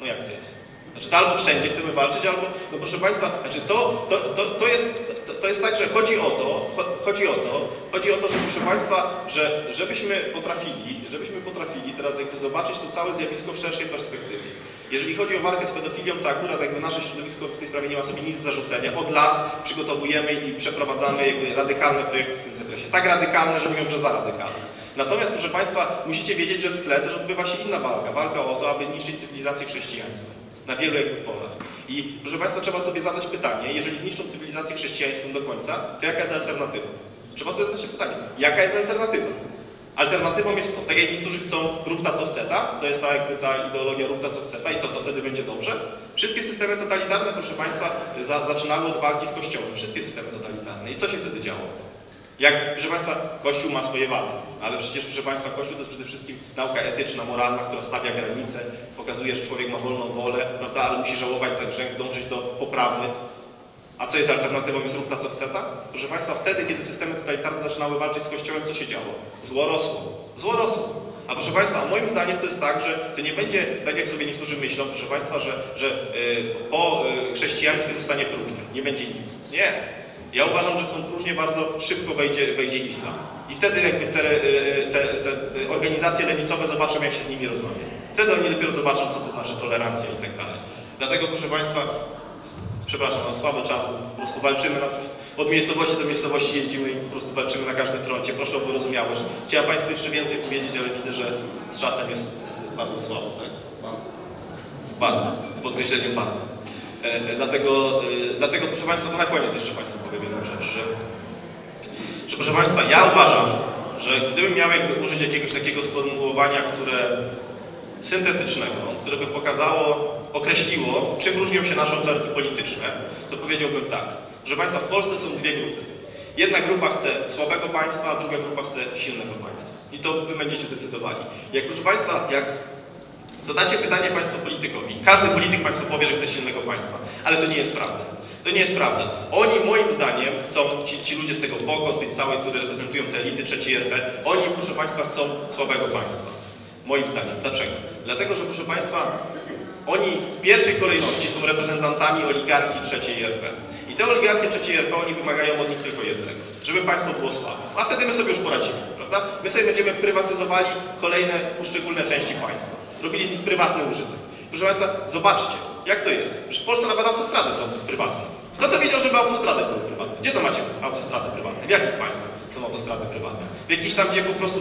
No jak to jest? Znaczy albo wszędzie chcemy walczyć, albo, no proszę Państwa, znaczy to, to, to, to, jest, to, to jest tak, że chodzi o to, cho- chodzi o to, chodzi o to, że proszę Państwa, że żebyśmy potrafili, żebyśmy potrafili teraz jakby zobaczyć to całe zjawisko w szerszej perspektywie. Jeżeli chodzi o walkę z pedofilią, to akurat jakby nasze środowisko w tej sprawie nie ma sobie nic do zarzucenia. Od lat przygotowujemy i przeprowadzamy jakby radykalne projekty w tym zakresie. Tak radykalne, że mówią, że za radykalne. Natomiast, proszę Państwa, musicie wiedzieć, że w tle też odbywa się inna walka. Walka o to, aby zniszczyć cywilizację chrześcijańską na wielu jakby polach. I proszę Państwa, trzeba sobie zadać pytanie, jeżeli zniszczą cywilizację chrześcijańską do końca, to jaka jest alternatywa? Trzeba sobie zadać pytanie, jaka jest alternatywa? Alternatywą jest co? Tak jak niektórzy chcą rób ta co chce, ta? to jest ta, jakby ta ideologia rób ta co chce, ta? i co, to wtedy będzie dobrze? Wszystkie systemy totalitarne, proszę Państwa, za, zaczynały od walki z Kościołem, wszystkie systemy totalitarne. I co się wtedy działo? Jak, proszę Państwa, Kościół ma swoje wady, ale przecież, proszę Państwa, Kościół to jest przede wszystkim nauka etyczna, moralna, która stawia granice, pokazuje, że człowiek ma wolną wolę, prawda, ale musi żałować za grzech, dążyć do poprawy. A co jest alternatywą, jest rób ta co chce ta? Proszę Państwa, wtedy, kiedy systemy totalitarne zaczynały walczyć z Kościołem, co się działo? Zło rosło. Zło rosło. A proszę Państwa, moim zdaniem to jest tak, że to nie będzie tak, jak sobie niektórzy myślą, proszę Państwa, że, że y, po y, chrześcijaństwie zostanie próżnia. Nie będzie nic. Nie. Ja uważam, że w tą próżnię bardzo szybko wejdzie, wejdzie islam. I wtedy jakby te, y, te, te organizacje lewicowe zobaczą, jak się z nimi rozmawia. Wtedy oni dopiero zobaczą, co to znaczy tolerancja i tak dalej. Dlatego, proszę Państwa, przepraszam, mam słaby czas, po prostu walczymy od miejscowości do miejscowości jeździmy i po prostu walczymy na każdym froncie. Proszę o wyrozumiałość. Chciałem Państwu jeszcze więcej powiedzieć, ale widzę, że z czasem jest, jest bardzo słabo, tak? Bardzo. Z podkreśleniem bardzo. E, e, dlatego, e, dlatego, proszę Państwa, to na koniec jeszcze Państwu powiem jedną rzecz, że, że proszę Państwa, ja uważam, że gdybym miał jakby użyć jakiegoś takiego sformułowania, które syntetycznego, które by pokazało, określiło, czym różnią się nasze oferty polityczne, to powiedziałbym tak, że Państwa, w Polsce są dwie grupy. Jedna grupa chce słabego państwa, a druga grupa chce silnego państwa. I to Wy będziecie decydowali. Jak, proszę Państwa, jak Zadacie pytanie Państwo politykowi. Każdy polityk Państwu powie, że chce silnego państwa, ale to nie jest prawda. To nie jest prawda. Oni moim zdaniem chcą, ci, ci ludzie z tego POKO, z tej całej, które reprezentują te elity trzeciej RP, oni, proszę Państwa, chcą słabego państwa. Moim zdaniem. Dlaczego? Dlatego, że proszę Państwa, oni w pierwszej kolejności są reprezentantami oligarchii trzeciej RP. I te oligarchie trzeciej RP, oni wymagają od nich tylko jednego, żeby państwo było słabe. A wtedy my sobie już poradzimy, prawda? My sobie będziemy prywatyzowali kolejne poszczególne części państwa. Robili z nich prywatny użytek. Proszę Państwa, zobaczcie, jak to jest. W Polsce nawet autostrady są prywatne. Kto to wiedział, żeby autostrady były prywatne? Gdzie to macie autostrady prywatne? W jakich państwach są autostrady prywatne? W jakichś tam, gdzie po prostu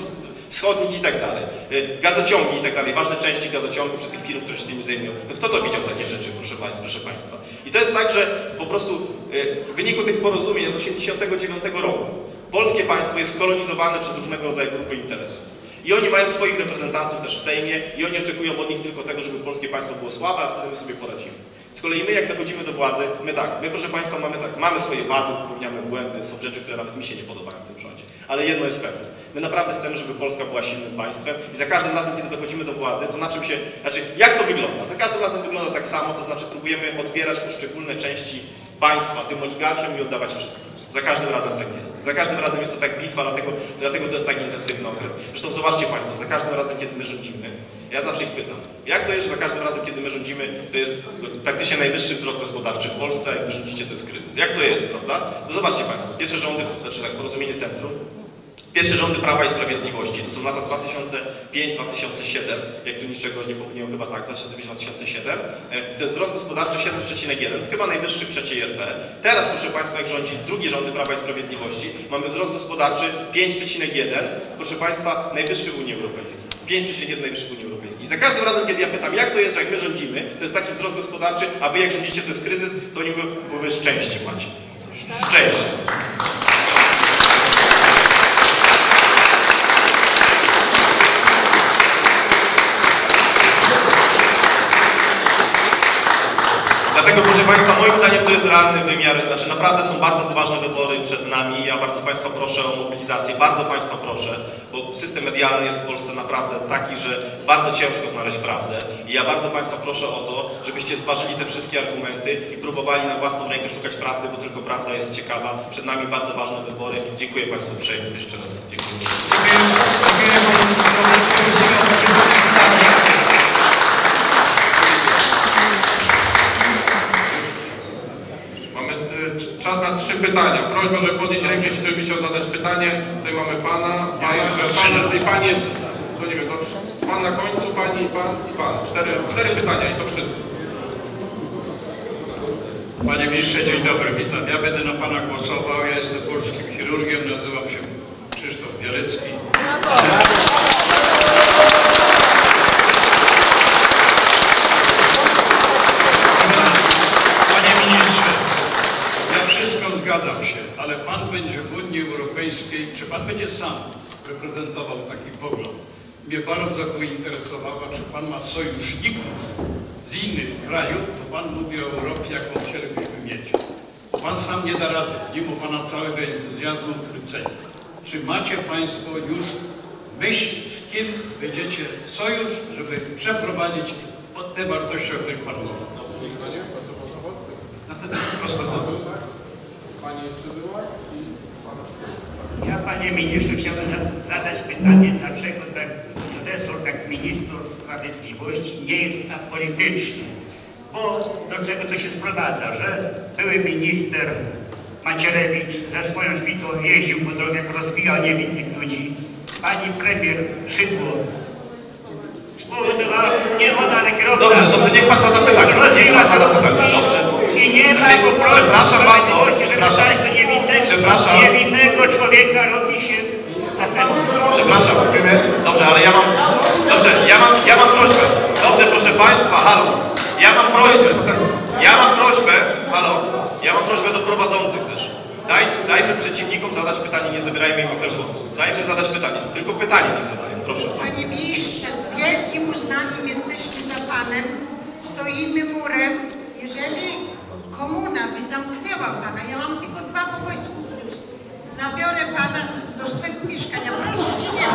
wschodnich i tak dalej. Y, Gazociągi i tak dalej, ważne części gazociągów czy tych firm, które się tymi zajmują. No kto to widział takie rzeczy, proszę Państwa, proszę Państwa. I to jest tak, że po prostu y, w wyniku tych porozumień od 1989 roku polskie państwo jest kolonizowane przez różnego rodzaju grupy interesów. I oni mają swoich reprezentantów też w Sejmie i oni oczekują od nich tylko tego, żeby polskie państwo było słabe, a wtedy my sobie poradzimy. Z kolei my, jak dochodzimy do władzy, my tak, my proszę Państwa mamy tak, mamy swoje wady, popełniamy błędy, są rzeczy, które nawet mi się nie podobają w tym rządzie. Ale jedno jest pewne, my naprawdę chcemy, żeby Polska była silnym państwem i za każdym razem, kiedy dochodzimy do władzy, to na czym się, znaczy jak to wygląda? Za każdym razem wygląda tak samo, to znaczy próbujemy odbierać poszczególne części państwa tym oligarchiom i oddawać wszystkim. Za każdym razem tak jest. Za każdym razem jest to tak bitwa, dlatego, dlatego to jest tak intensywny okres. Zresztą zobaczcie Państwo, za każdym razem, kiedy my rządzimy, ja zawsze ich pytam, jak to jest, że za każdym razem, kiedy my rządzimy, to jest praktycznie najwyższy wzrost gospodarczy w Polsce, jak wy rządzicie, to jest kryzys. Jak to jest, prawda? To zobaczcie Państwo, pierwsze rządy, znaczy tak, porozumienie centrum, Pierwsze rządy Prawa i Sprawiedliwości, to są lata 2005-2007, jak tu niczego nie pomyliłem, chyba tak, 2005-2007, to jest wzrost gospodarczy 7,1, chyba najwyższy w trzeciej RP. Teraz, proszę Państwa, jak rządzi drugi rządy Prawa i Sprawiedliwości, mamy wzrost gospodarczy 5,1, proszę Państwa, najwyższy w Unii Europejskiej. 5,1 najwyższy w Unii Europejskiej. I za każdym razem, kiedy ja pytam, jak to jest, że jak my rządzimy, to jest taki wzrost gospodarczy, a Wy jak rządzicie, to jest kryzys, to oni mówią, bo Wy szczęście macie. Szczęście. Dlatego, proszę Państwa, moim zdaniem to jest realny wymiar, znaczy naprawdę są bardzo poważne wybory przed nami. Ja bardzo Państwa proszę o mobilizację, bardzo Państwa proszę, bo system medialny jest w Polsce naprawdę taki, że bardzo ciężko znaleźć prawdę. I ja bardzo Państwa proszę o to, żebyście zważyli te wszystkie argumenty i próbowali na własną rękę szukać prawdy, bo tylko prawda jest ciekawa. Przed nami bardzo ważne wybory. Dziękuję Państwu uprzejmie jeszcze raz. Dziękuję. Dziękuję, dziękuję panu ministrowi. Prosimy o takie pytania z sali. Mamy y, c- czas na trzy pytania. Prośba, żeby podnieść rękę, jeśli ktoś by chciał zadać pytanie. Tutaj mamy pana, pana, pana i pan jest, to nie wiem, to pan na końcu, pani i pan i pan. Cztery, cztery pytania i to wszystko. Panie ministrze, dzień dobry, witam. Ja będę na pana głosował. Ja jestem polskim chirurgiem, nazywam się Krzysztof Bielecki. Panie ministrze, ja wszystko zgadzam się, ale pan będzie w Unii Europejskiej, czy pan będzie sam reprezentował taki pogląd? Mnie bardzo by interesowało, czy pan ma sojuszników z innych krajów, to pan mówi o Europie, jaką chcielibyśmy mieć. Pan sam nie da rady, mimo pana całego entuzjazmu, który cenię. Czy macie państwo już myśl, z kim będziecie w sojusz, żeby przeprowadzić te wartości, o których pan mówi? Następny, proszę bardzo. Pani jeszcze była i pana. Ja, panie ministrze, chciałbym za- zadać pytanie, dlaczego tak minister sprawiedliwości nie jest apolityczny? Bo do czego to się sprowadza, że były minister Macierewicz ze swoją świtą jeździł po drogach, rozbijał niewinnych ludzi. Pani premier Szydło spowodowała nieodane kierowca. Dobrze, dobrze, niech Pan zada pytanie. Niech Pan zada pytanie. Dobrze. I nie ma Znaczy, po prostu przepraszam bardzo, przepraszam. niewinnego, Przepraszam. niewinnego człowieka robi się. Przepraszam, dobrze, ale ja mam, dobrze, ja mam, ja mam prośbę. Dobrze, proszę Państwa, halo. Ja mam prośbę, ja mam prośbę, halo, ja mam prośbę do prowadzących też. Daj, dajmy przeciwnikom zadać pytanie, nie zabierajmy im mikrofonu. Dajmy zadać pytanie, tylko pytanie niech zadają, proszę. Panie ministrze, z wielkim uznaniem jesteśmy za Panem, stoimy murem. Jeżeli komuna by zamknęła Pana, ja mam tylko dwa pokoje plus, zabiorę Pana do swego mieszkania. Proszę Cię, nie.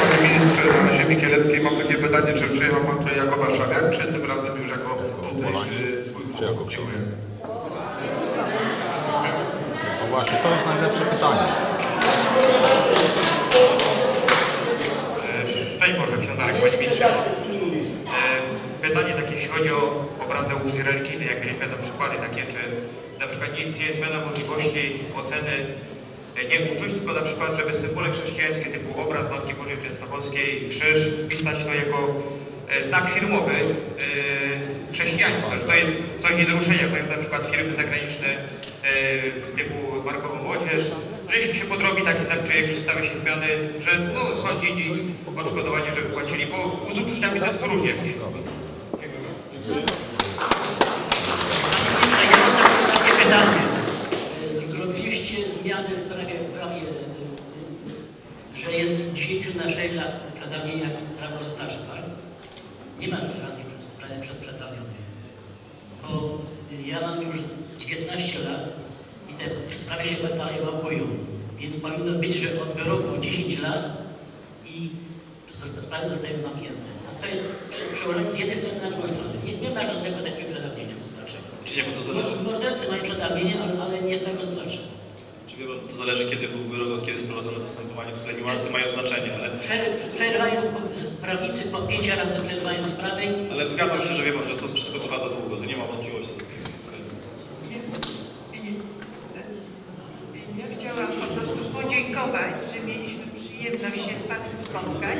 Panie ministrze, Wielkiej mam takie pytanie, czy przyjechał Pan tutaj jako warszawiak, czy tym razem już jako tutejszy swój klub? Dziękuję. No właśnie, to jest najlepsze pytanie. Szczęść Boże, książarek Panie Ministrze. E, Pytanie takie, jeśli chodzi o uczniów religijnych, jak mieliśmy tam przykłady takie, czy na przykład nie istnieje zmiana możliwości oceny e, nie uczuć, tylko na przykład, żeby symbole chrześcijańskie typu obraz Matki Bożej Częstochowskiej, krzyż, pisać to jako e, znak firmowy e, chrześcijaństwa, że to jest coś nie do ruszenia, jak na przykład firmy zagraniczne typu markową młodzież, że jeśli się podrobi taki znak, czy jakieś stały się zmiany, że no, sądzić i odszkodowanie, żeby płacili, bo z uczuciami to jest różnie. Ja mam takie pytanie. Zrobiliście zmiany w prawie, w prawie y, że jest 10 na 6 lat przedawnienia prawa gospodarstwa. Nie ma żadnych spraw przed przedawnionych. Bo ja mam już 19 lat i te sprawy się dalej blokują. Więc powinno być, że od wyroku 10 lat i sprawy zostają zamknięte. To jest prze- przełożenie z jednej strony na drugą stronę. Nie, nie ma żadnego takiego przedawnienia gospodarczego. Czy nie, bo to zależy, Mordercy mają przedawnienie, ale, ale nie jest gospodarczego. Czy wie, bo to zależy kiedy był wyrok, od kiedy sprowadzone postępowanie. Tutaj niuanse mają znaczenie, ale, Prze- Przerwają prawnicy po pięć razy przerwają sprawę. i- ale zgadzam się, że wie pan, że to wszystko trwa za długo, to nie ma wątpliwości. Ja chciałam po prostu podziękować, że mieliśmy przyjemność się z Panem spotkać.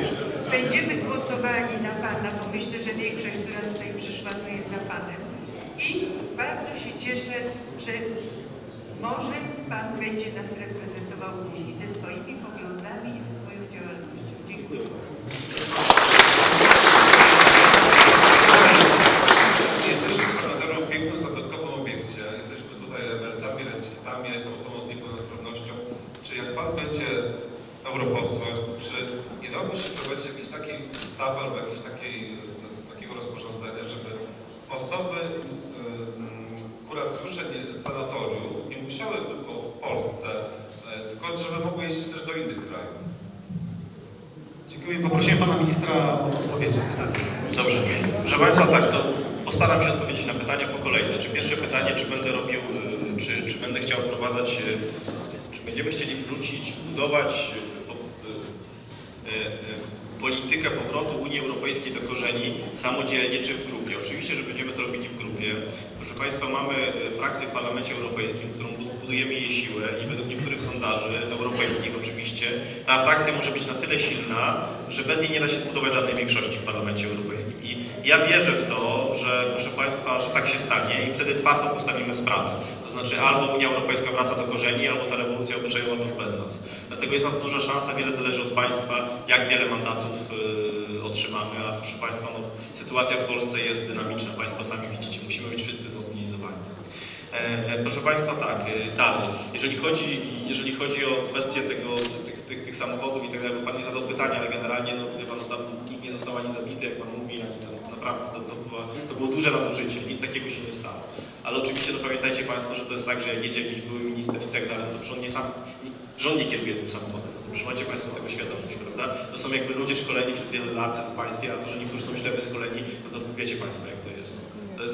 Będziemy głosowali na Pana, bo myślę, że większość, która tutaj przyszła, to jest za Panem. I bardzo się cieszę, że może Pan będzie nas reprezentował później ze swoimi poglądami i ze swoją działalnością. Dziękuję. Jesteśmy eksploatorem w pięknym, zabytkowym obiekcie. Jesteśmy tutaj emerytami, rencistami, ja jestem osobą z niepełnosprawnością. Czy jak Pan będzie europosłem, czy nie dałoby się wprowadzić jakiejś takiej ustawy albo jakiegoś takiej, takiego rozporządzenia, żeby osoby, ym, kuracjusze nie- sanatoriów nie musiały tylko w Polsce, e, tylko żeby mogły jeździć też do innych krajów? Dziękuję. Poprosiłem Pana Ministra o odpowiedź na pytanie. Dobrze. Proszę Państwa, tak, to postaram się odpowiedzieć na pytania po kolei. Znaczy pierwsze pytanie, czy będę robił, y, czy, czy będę chciał wprowadzać, y, czy będziemy chcieli wrócić, budować y, po- y, y, politykę powrotu Unii Europejskiej do korzeni samodzielnie czy w grupie. Oczywiście, że będziemy to robili w grupie. Proszę Frakcję w Parlamencie Europejskim, którą bu- budujemy jej siłę i według niektórych sondaży europejskich oczywiście, ta frakcja może być na tyle silna, że bez niej nie da się zbudować żadnej większości w Parlamencie Europejskim. I ja wierzę w to, że proszę Państwa, że tak się stanie i wtedy twardo postawimy sprawę. To znaczy albo Unia Europejska wraca do korzeni, albo ta rewolucja obyczajowa to już bez nas. Dlatego jest na to duża szansa, wiele zależy od Państwa, jak wiele mandatów y, otrzymamy, a proszę Państwa, no, sytuacja w Polsce jest dynamiczna, Państwo sami widzicie, musimy być wszyscy Proszę Państwa, tak, e, dalej. Jeżeli chodzi, jeżeli chodzi o kwestię tego, tych, tych, tych samochodów i tak dalej, bo Pan nie zadał pytania, ale generalnie, no, Pan, no, tam nikt nie został ani zabity, jak Pan mówi, ani tam, naprawdę, to, to, to było duże nadużycie, nic takiego się nie stało. Ale oczywiście, no pamiętajcie Państwo, że to jest tak, że jak jedzie jakiś były minister i tak dalej, no to że on nie sam, że nie kieruje tym samochodem. No proszę, macie Państwo tego świadomość, prawda? To są jakby ludzie szkoleni przez wiele lat w państwie, a to, że niektórzy są źle wyszkoleni, no to wiecie Państwo, jak to jest. No.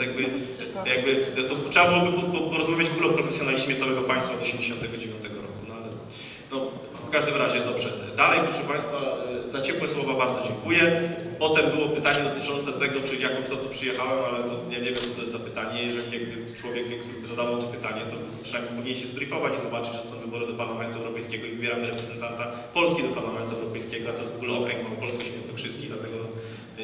To jest jakby, jakby to trzeba byłoby po- po- porozmawiać w ogóle o profesjonalizmie całego państwa od 1989 roku, no ale no, w każdym razie dobrze. Dalej, proszę Państwa, y, za ciepłe słowa bardzo dziękuję. Potem było pytanie dotyczące tego, czy jako kto tu przyjechałem, ale to nie, nie wiem, co to jest za pytanie. Jeżeli jakby człowiek, który by zadawał to pytanie, to przynajmniej powinien się zbriefować i zobaczyć, że są wybory do Parlamentu Europejskiego i wybieramy reprezentanta Polski do Parlamentu Europejskiego, a to jest w ogóle okręg Małopolski Świętokrzyski, dlatego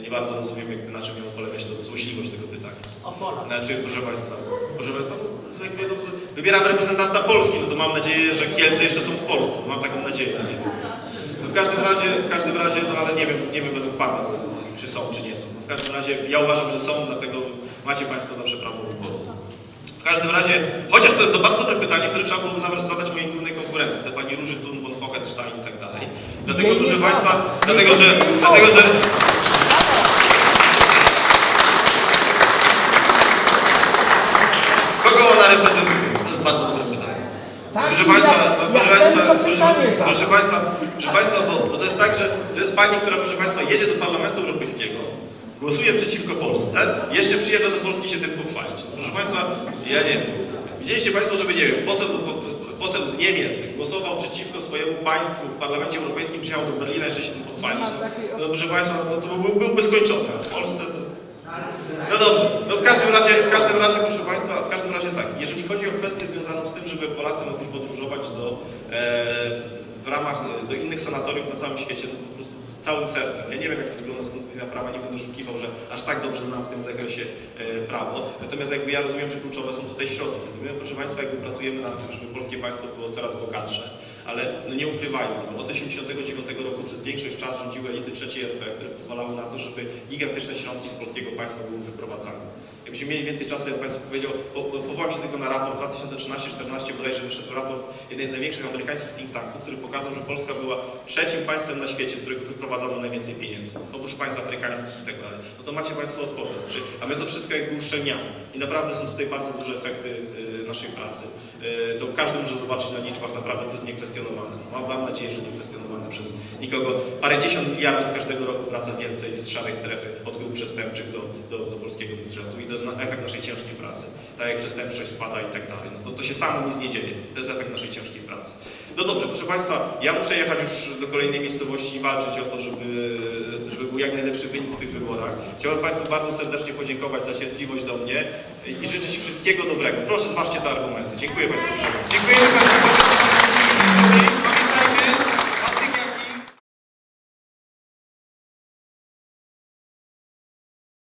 nie bardzo rozumiem, jakby na czym miało polegać to złośliwość tego pytania. Opola. Znaczy, proszę Państwa, proszę Państwa, no, jakby, no, wybieram reprezentanta Polski, no to mam nadzieję, że Kielce jeszcze są w Polsce. Mam taką nadzieję. No w każdym razie, w każdym razie, no ale nie wiem, nie wiem według Pana, czy są, czy nie są. No w każdym razie ja uważam, że są, dlatego macie Państwo zawsze prawo wyboru. W każdym razie, chociaż to jest to bardzo dobre pytanie, które trzeba było za- zadać mojej głównej konkurencji, pani Róży Thun, von Hohenstein i tak dalej. Dlatego, proszę Państwa, dlatego, że, dlatego, że Kogo ona reprezentuje? To jest bardzo dobre pytanie. proszę Państwa, proszę Państwa, proszę, Państwa, proszę Państwa, bo, to jest tak, że to jest Pani, która, proszę Państwa, jedzie do Parlamentu Europejskiego, głosuje przeciwko Polsce, jeszcze przyjeżdża do Polski się tym pochwalić. Proszę Państwa, ja nie wiem. Widzieliście Państwo, żeby, nie wiem, poseł, poseł z Niemiec głosował przeciwko swojemu państwu w Parlamencie Europejskim, przyjechał do Berlina jeszcze się tym pochwalić. No, no proszę Państwa, no, to, to był, byłby skończony, a w Polsce to... No dobrze, no w każdym razie, w każdym razie, proszę Państwa, w każdym razie tak, jeżeli chodzi o kwestię związaną z tym, żeby Polacy mogli podróżować do, e, w ramach e, do innych sanatoriów na całym świecie, to po prostu całym sercem. Ja nie wiem, jak to wygląda z punktu widzenia prawa, nie będę oszukiwał, że aż tak dobrze znam w tym zakresie e, prawo. Natomiast jakby ja rozumiem, że kluczowe są tutaj środki. My, proszę Państwa, jakby pracujemy nad tym, żeby polskie państwo było coraz bogatsze, ale no nie ukrywajmy, no, od 1989 roku przez większość czasu rządziły elity trzeciej RP, które pozwalały na to, żeby gigantyczne środki z polskiego państwa były wyprowadzane. Jakbyśmy mieli więcej czasu, ja bym Państwu powiedział, po, po, powołam się tylko na raport 2013-14 bodajże wyszedł raport jednej z największych amerykańskich think tanków, który pokazał, że Polska była trzecim państwem na świecie, z którego wyprowadzano najwięcej pieniędzy, oprócz państw afrykańskich i tak dalej. No to macie Państwo odpowiedź, a my to wszystko jakby uszczelniamy i naprawdę są tutaj bardzo duże efekty y, naszej pracy. Y, to każdy może zobaczyć na liczbach, naprawdę to jest niekwestionowane. No, mam, nadzieję, że niekwestionowane przez nikogo. Parędziesiąt miliardów każdego roku wraca więcej z szarej strefy od grup przestępczych do, do, do polskiego budżetu i to jest efekt naszej ciężkiej pracy. Tak jak przestępczość spada i tak dalej. No to, to się samo nic nie dzieje. To jest efekt naszej ciężkiej pracy. No dobrze, proszę Państwa, ja muszę jechać już do kolejnej miejscowości i walczyć o to, żeby, żeby był jak najlepszy wynik w tych wyborach. Chciałbym Państwu bardzo serdecznie podziękować za cierpliwość do mnie i życzyć wszystkiego dobrego. Proszę zważcie te argumenty. Dziękuję Państwu bardzo serdecznie.